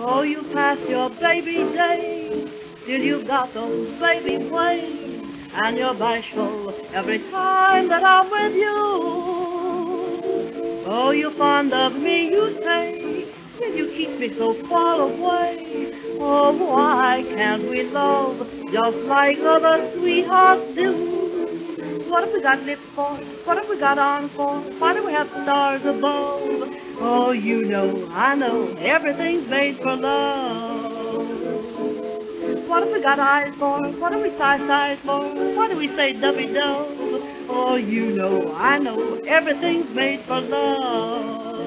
Oh, you pass your baby days, till you've got those baby ways, and you're bashful every time that I'm with you. Oh, you're fond of me, you say, will you keep me so far away? Oh, why can't we love just like other sweethearts do? What have we got lips for? What have we got arms for? Why do we have stars above? Oh, you know, I know, everything's made for love. What have we got eyes for? What do we sigh sighs for? Why do we say dubby dove? Oh, you know, I know, everything's made for love.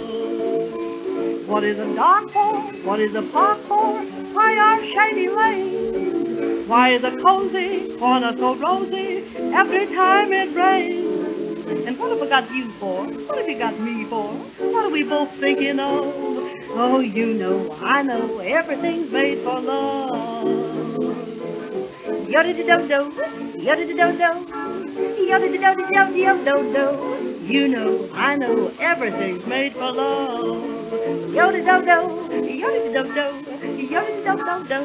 What is a dark for? What is a park for? Why are shady lanes? Why is a cozy corner so rosy every time it rains? And what have I got you for? What have you got me for? What are we both thinking of? Oh, you know, I know, everything's made for love. Yo-di-di-do-do, yo-di-di-do-do, yo-di-di-do-do-do-do-do. You know, I know, everything's made for love. Yo-di-do-do, yo-di-di-do-do, yo-di-di-do-do-do,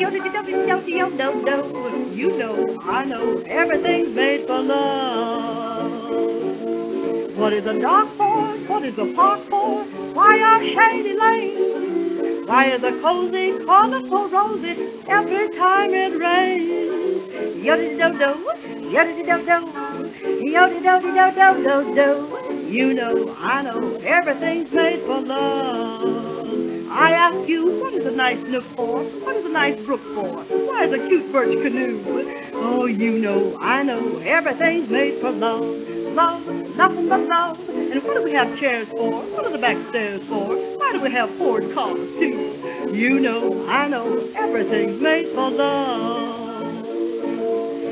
yo-di-di-do-do-do-do-do. You know, I know, everything's made What is a dark for? What is a park for? Why are shady lanes? Why is a cozy corner so rosy every time it rains? Yo-di-do-do, yo-di-do-do, yo-di-do-do-do-do-do. You know, I know, everything's made for love. I ask you, what is a nice nook for? What is a nice brook for? Why is a cute birch canoe? Oh, you know, I know, everything's made for love. Love, nothing but love. And what do we have chairs for? What are the back stairs for? Why do we have Ford cars too? You know, I know, everything's made for love.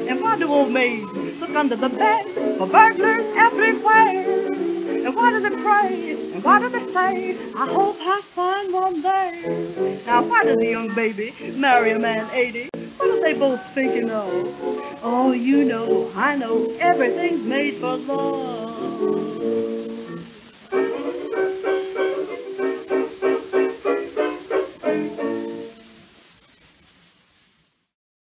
And why do old maids look under the bed for burglars everywhere? And why do they pray? And why do they say, I hope I find one there? Now, why does a young baby marry a man 80? Both thinking of? Oh, you know, I know, everything's made for love.